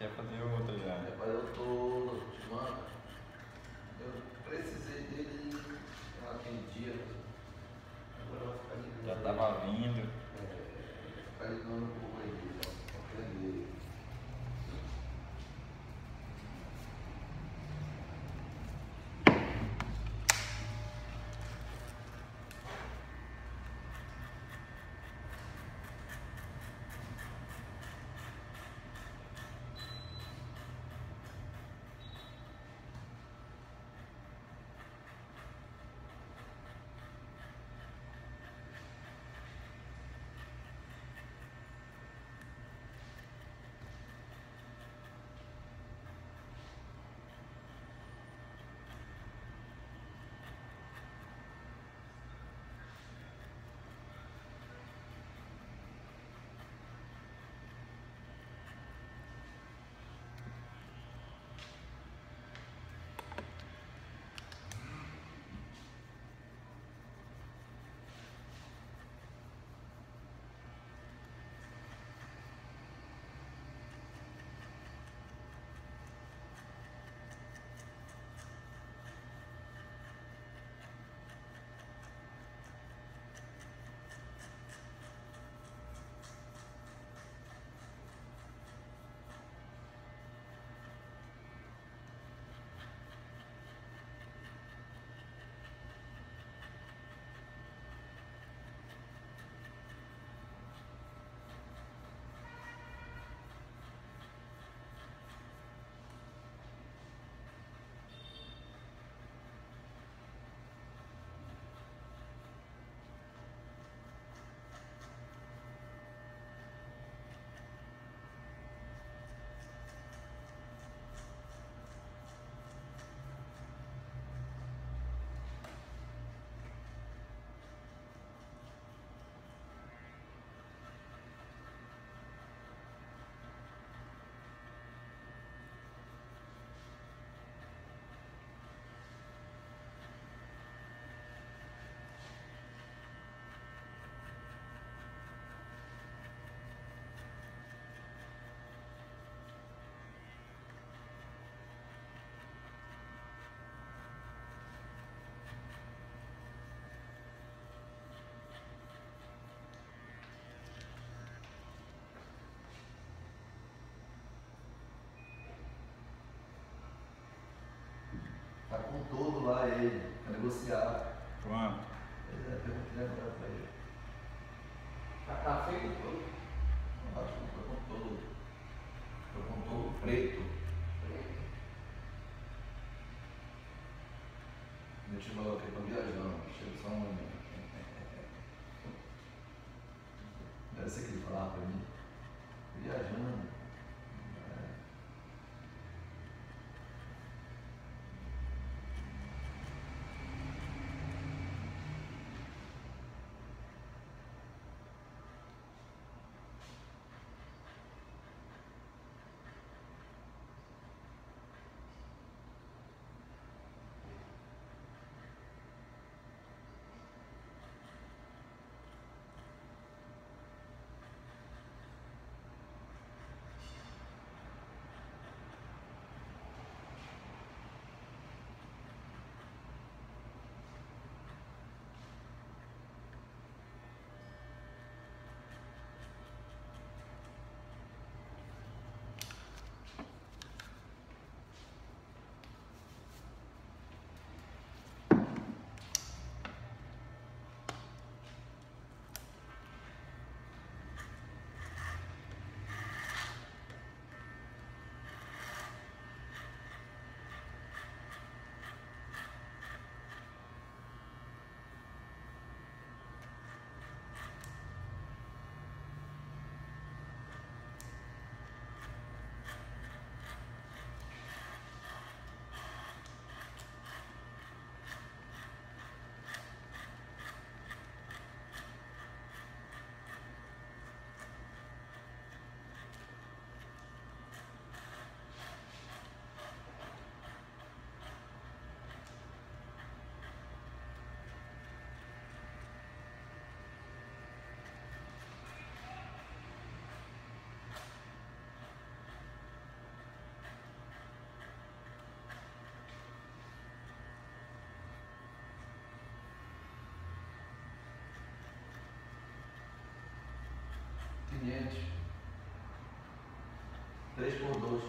Quer fazer outra já. Rapaz, eu tô te mando. Eu precisei dele naquele dia. Agora eu vou ficar ligando. Já tava vindo. Lá ele, pra negociar. Quanto? Pois é, perguntei agora pra ele. Tá, tá feito tudo. 500. 3 por 2.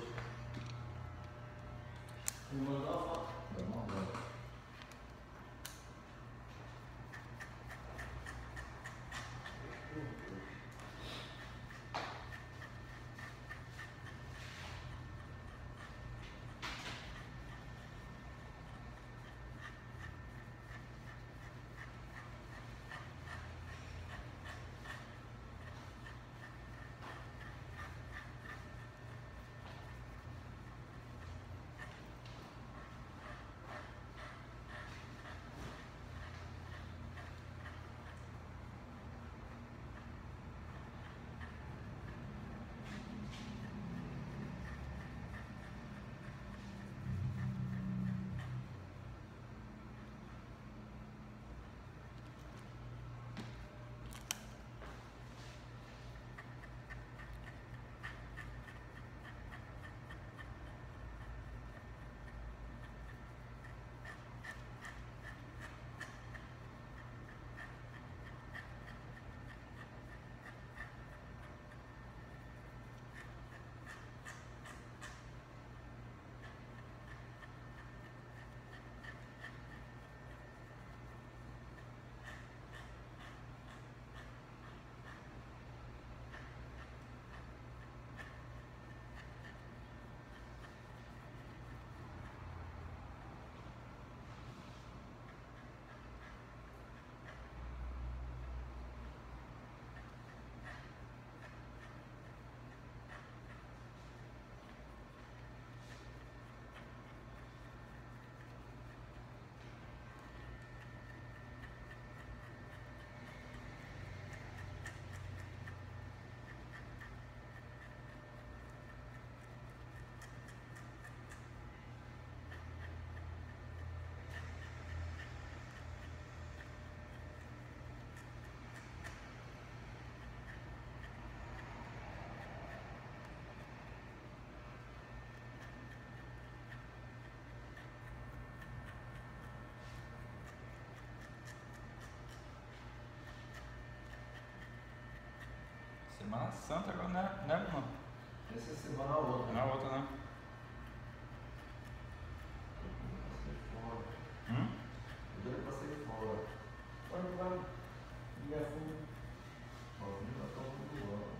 Semana Santa agora, né? Né, Bruno? Essa semana a outra. Na outra, né? Hum? Eu já passei fora. Quando vai ligar fundo? Ó, o menino tá todo voando.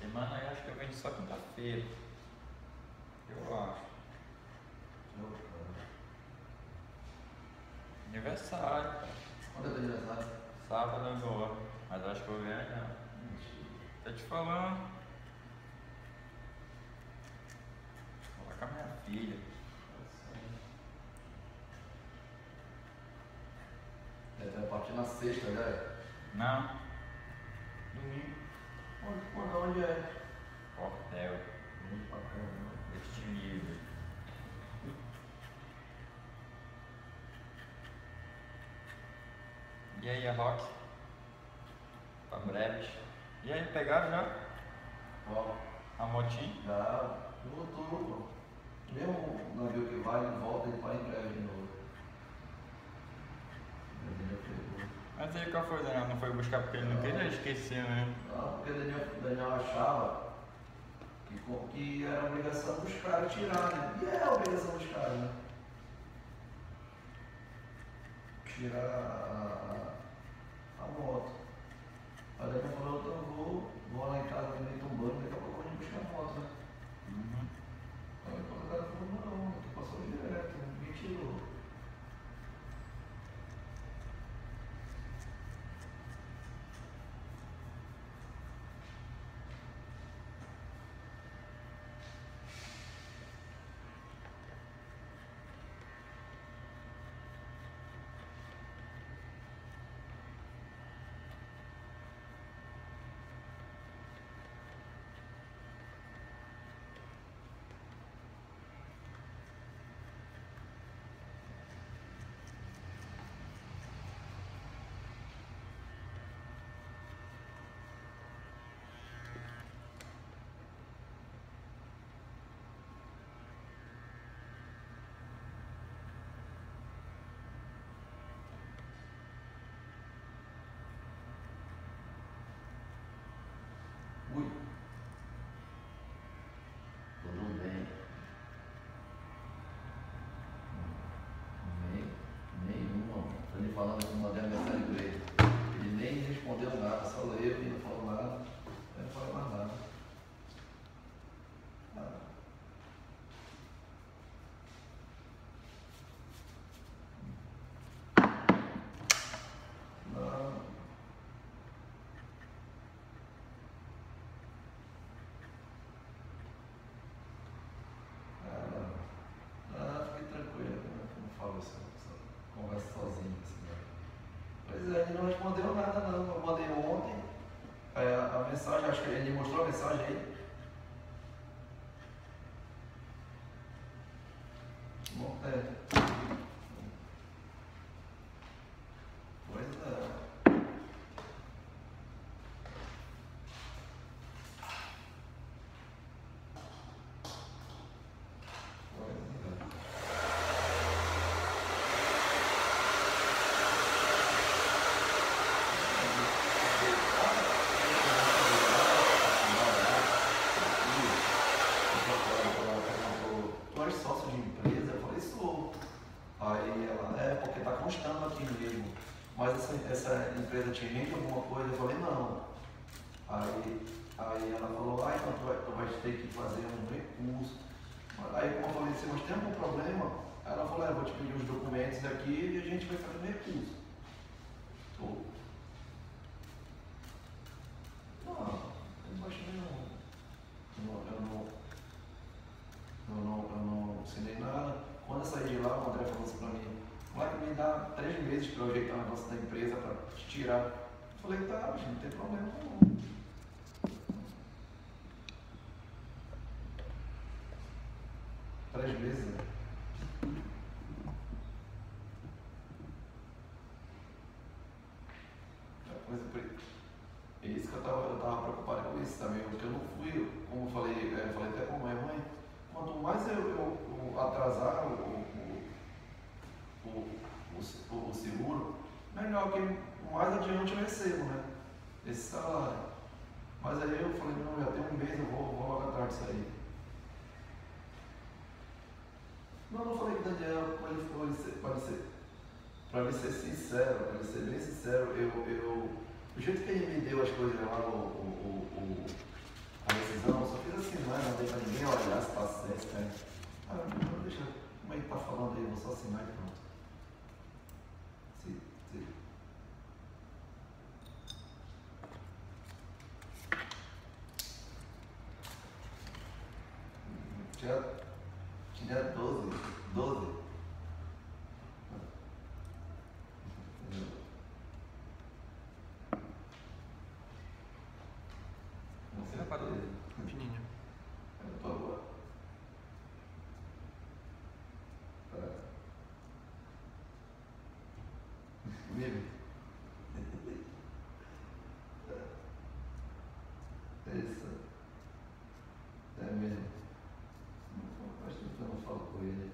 Semana aí acho que eu venho só quinta-feira. Eu acho. Aniversário. Quando é teu aniversário? Sábado agora. Mas acho que eu vou viajar. Mentira. Tô te falando. Vou lá com a minha filha. É, vai partir na sexta, né? Não. Domingo. Onde, onde é? Hotel. E aí, a Rock? Pra breves. E aí, pegaram já Ó, a motinha? já voltou, pô. Mesmo navio que vai, ele volta, ele vai em breve de novo. Mas aí qual foi, Daniel? Não foi buscar porque ele não queria esquecer, né? Não, porque o Daniel, o Daniel achava que, que era obrigação dos caras tirar, né? E é a obrigação dos caras, né? Tirar a, a, a moto. Aí o Daniel falou, então eu vou, vou falando aqui, mandando mensagem para ele. Ele nem respondeu nada, só eu e respondeu nada não. Eu mandei ontem é, a, a mensagem, acho que ele mostrou a mensagem aí. Bom, é. Pois é. Pois é. Tu és sócio de empresa? Eu falei, sou. Aí ela, é, porque tá constando aqui mesmo. Mas essa, essa empresa te rende alguma coisa? Eu falei, não. Aí, aí ela falou, ah, então tu vai, tu vai ter que fazer um recurso. Aí eu falei assim, mas tem algum problema? Ela falou, é, vou te pedir os documentos aqui e a gente vai fazer um recurso. Tô. Não, eu não. Eu não, eu não, eu não, eu não nada. Quando eu saí de lá, o André falou assim pra mim, vai me dar três meses para eu ajeitar o negócio da empresa para tirar. Eu falei, tá, bicho, não tem problema não. Três meses, né? É, é isso que eu tava, eu tava preocupado com isso também, porque eu não fui, como eu falei, é, eu falei até com a mãe, mãe, quanto mais eu, atrasar o, o, o, o- o seguro, melhor que mais adiante eu recebo, né? Esse salário. Mas aí eu falei, não, já tem um mês, eu vou, vou logo atrás disso aí. Não, não falei com o Daniel, para ele, pra ele ser, ele ser, sincero, para ser bem sincero, eu, eu, do jeito que ele me deu as coisas lá, o, o, o, o- a decisão, eu só fiz assim, não é? Não dei para ninguém olhar se certo, né? Ah, não, deixa, como ele tá falando aí, vou só assinar e pronto. Dia, dia 12. 12. Você vai para o pequenininho. Eu tô agora. É. Comigo? É isso. É mesmo. Faz tempo que eu não falo com ele.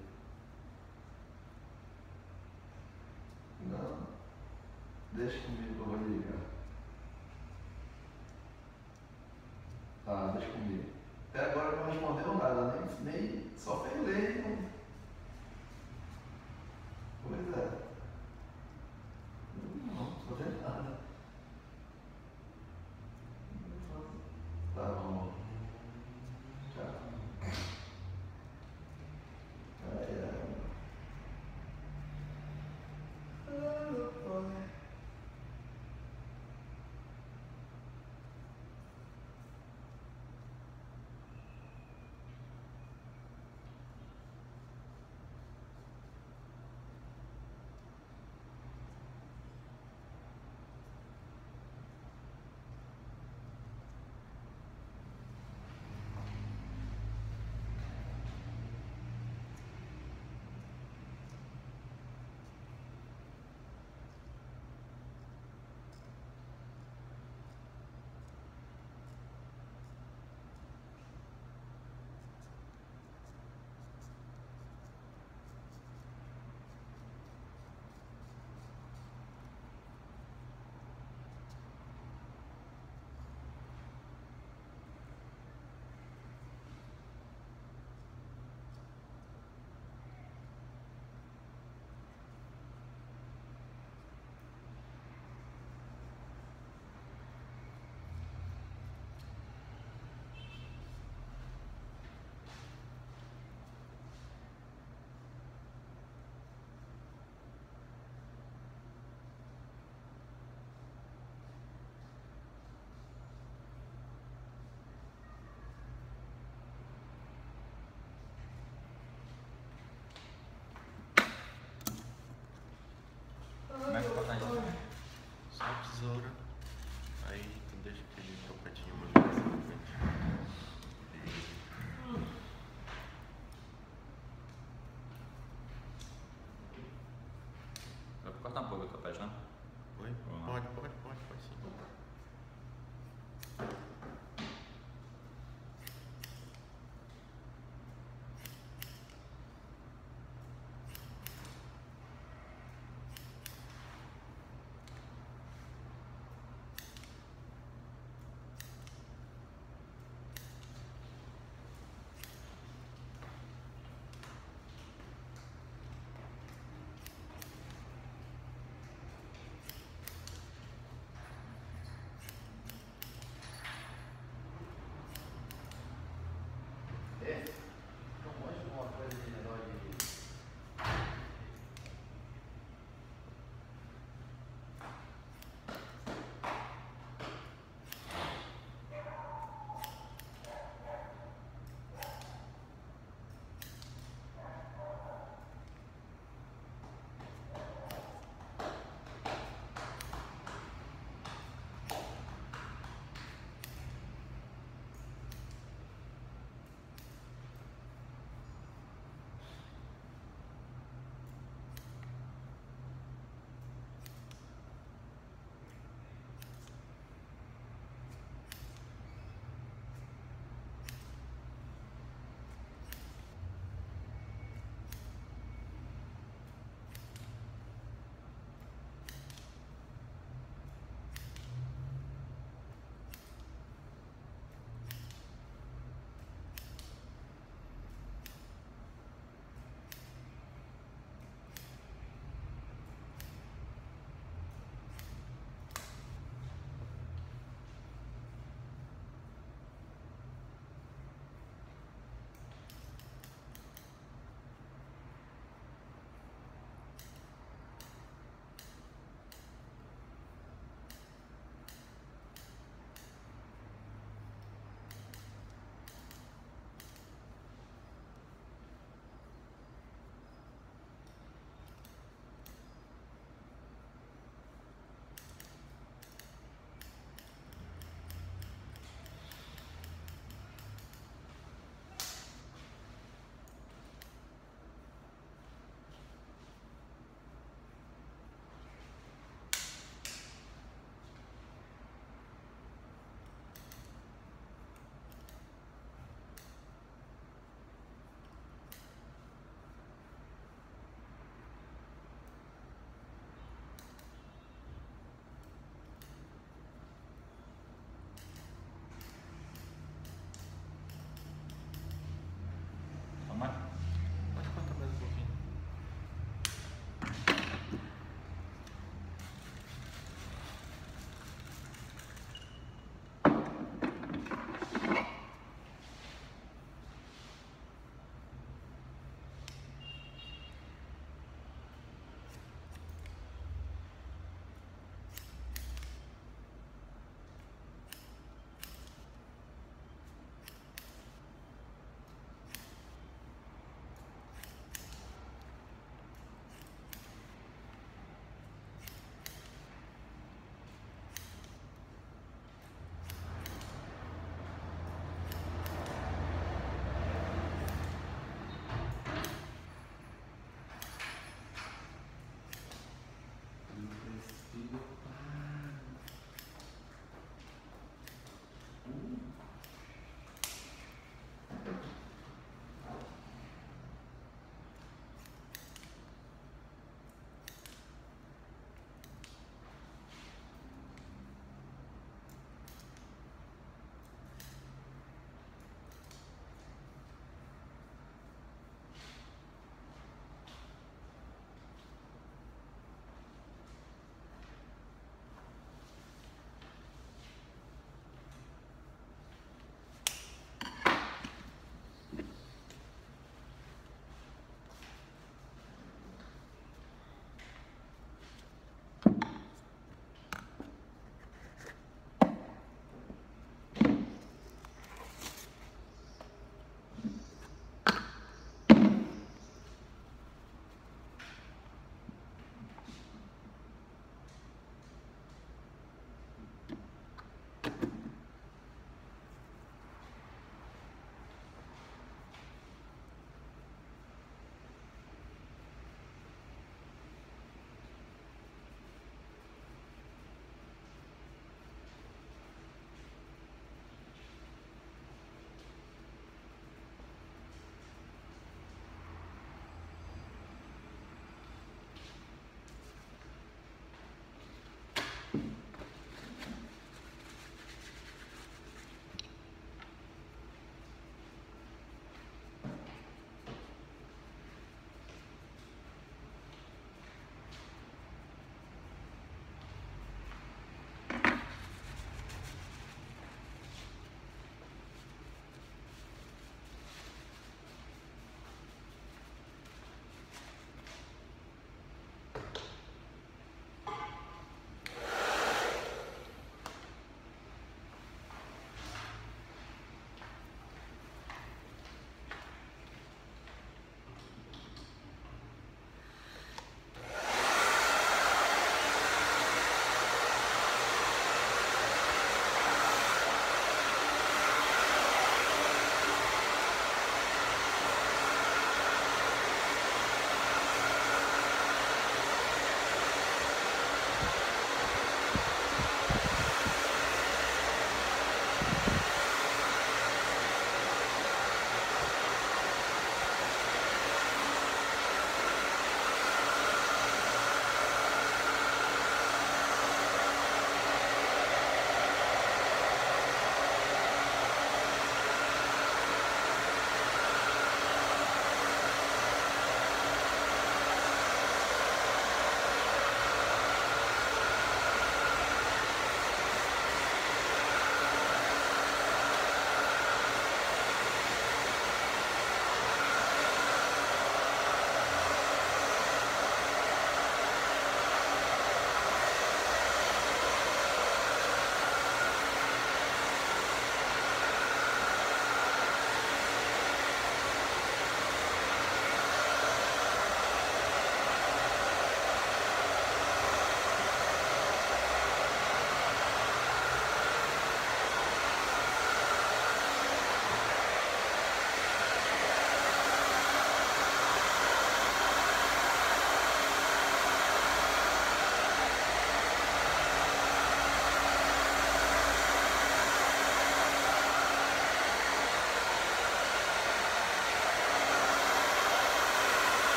Não. Deixa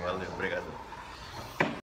valeu, obrigado.